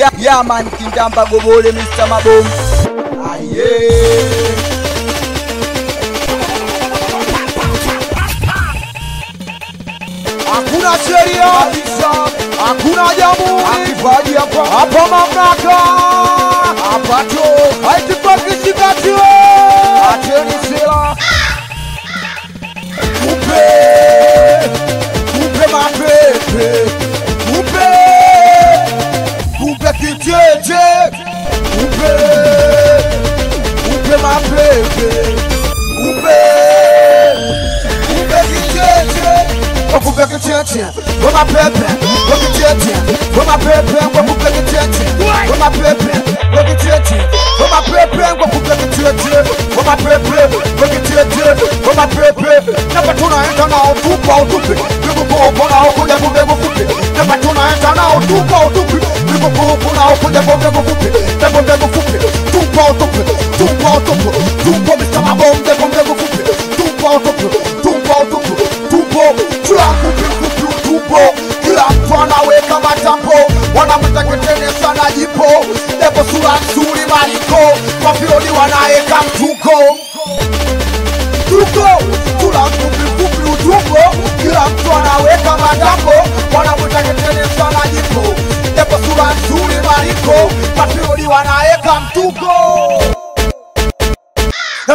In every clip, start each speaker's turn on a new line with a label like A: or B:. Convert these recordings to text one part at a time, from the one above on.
A: Yeah, yeah man, King Tampa go bowl Mr. Maboom. Ah, yeah. hakuna sheria, hakuna jamhuri, akifadi hapa hapa mamlaka hapa tu haitifaki zingatiwe, acheni sila kupe kupe mapepe ete upe upe ma pe epe upe upe ki tiẹtiẹ okupe ki tiẹtiẹ o ma pe epe o ki tiẹtiẹ o ma pe epe okupe ki tiẹtiẹ o ma pe epe o ki tiẹtiẹ o ma pe epe okupe ki tiẹtiẹ o ma pe epe o ki tiẹtiẹ o ma pe epe ne bẹ tuna ẹnta na o tu pa o tu pe ne bẹ bọ o bọ na o ko ne bẹ bẹ ko kupe ne bẹ tuna ẹnta na o tu pa o tu pe tego połopona oponia wolnego kupy Tego tego kupy Dupa o topy Dupa o topy Dupa mi sama bomba wolnego kupy Dupa o topy Dupa o topy Dupa Tula kupił kupił dupo Kila mtu anaweka matambo Wanapita kwenye sana ipo Depo sura nzuri maliko Mafioni wanaeka mtuko Tuko Tula kupił kupił dupo Kila mtu anaweka matambo Wanapita kwenye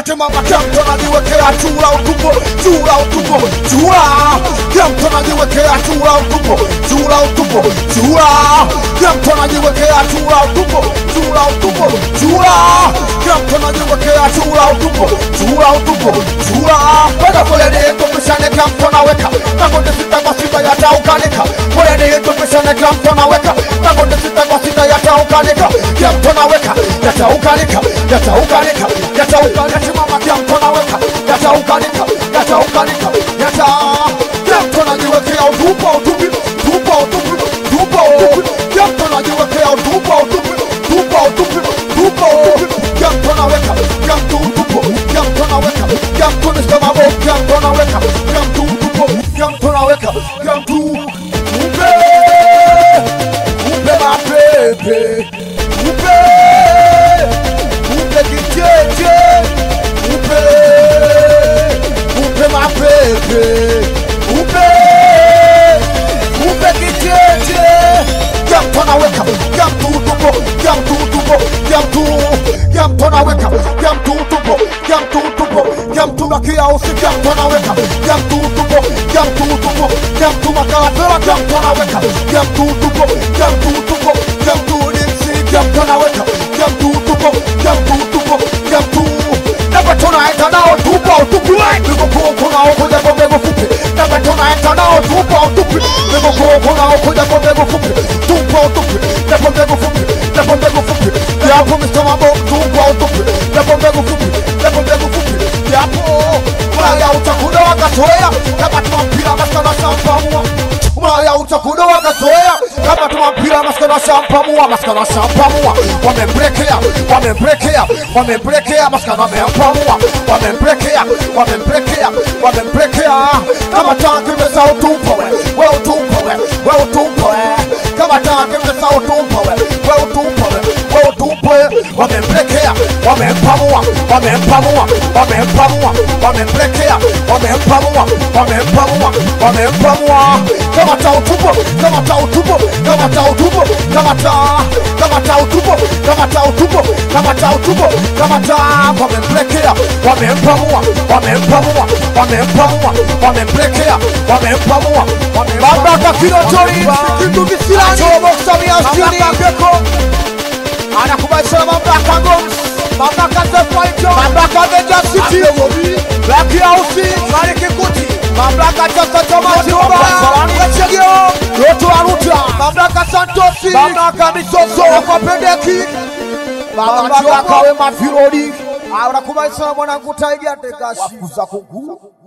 A: Katema Makampton aliwekea chura utupo, chura utupo, chura Kampton aliwekea chura utupo, chura utupo, chura Kampton aliwekea chura utupo, chura utupo, chura Kampton aliwekea chura utupo, chura utupo, chura Kwenda kule ni kumbishane Kampton aweka Nakonde sita kwa sita yataukanika Kule ni kumbishane Kampton aweka Nakonde sita kwa sita yataukanika Kampton aweka yataukanika yataukanika yataukanika simama kiamko naweka yataukanika yataukanika yata kiamko najiwekea utupa utupi tupa utupi tupa utupi kiamko najiwekea utupa utupi tupa utupi tupa utupi kiamko naweka kiamko utupo kiamko naweka kiamko nisimamo kiamko naweka kiamko utupo kiamko naweka kiamko upe upe mapepe go, yam tu, yam tu na weka, yam tu tu go, yam tu tu go, yam tu na kia usi, yam tu na weka, yam tu tu go, yam tu tu go, yam tu makala tera, yam tu na weka, yam tu tu go, yam tu tu go, yam tu nimsi, yam tu na weka, yam tu tu go, yam tu tu go, yam tu. Never tonight, and now two pound to play. We go go go now, go never never fupe. Never tonight, and to play. go now, never umuraya utakudoa kasoya kama tuma mpira maskana shampamua umuraya utakudoa kasoya kama tuma mpira maskana shampamua maskana shampamua wamembrekea wamembrekea wamembrekea maskana wameampamua wamembrekea wamembrekea wamembrekea kama tankimeza utumpo we we utumpo we we kama tankimeza utumpo we we utumpo we we utumpo ọbẹ̀ mpamuwa ọbẹ̀ mpamuwa ọbẹ̀ mpamuwa ọbẹ̀ mplekeya ọbẹ̀ mpamuwa ọbẹ̀ mpamuwa ọbẹ̀ mpamuwa kamata utubo kamata utubo kamata utubo kamata kamata utubo kamata utubo kamata utubo kamata ọbẹ̀ mplekeya ọbẹ̀ mpamuwa ọbẹ̀ mpamuwa ọbẹ̀ mpamuwa ọbẹ̀ mplekeya ọbẹ̀ mpamuwa ọbẹ̀ mpamuwa. bàbá kakiri otori ìtìkí tó fi sílẹ̀ ní. àjọ ọmọ sami kiyobo ba kiyawusi mareke kuti mabla kacha kacha mati oba wangachegio yoto aruta mabla kacha ntosi mabla kani soso wako pende ki mabla kacha kawe mafirodi awra kuma isa mwana kutaigia tegashi wakuza kuguru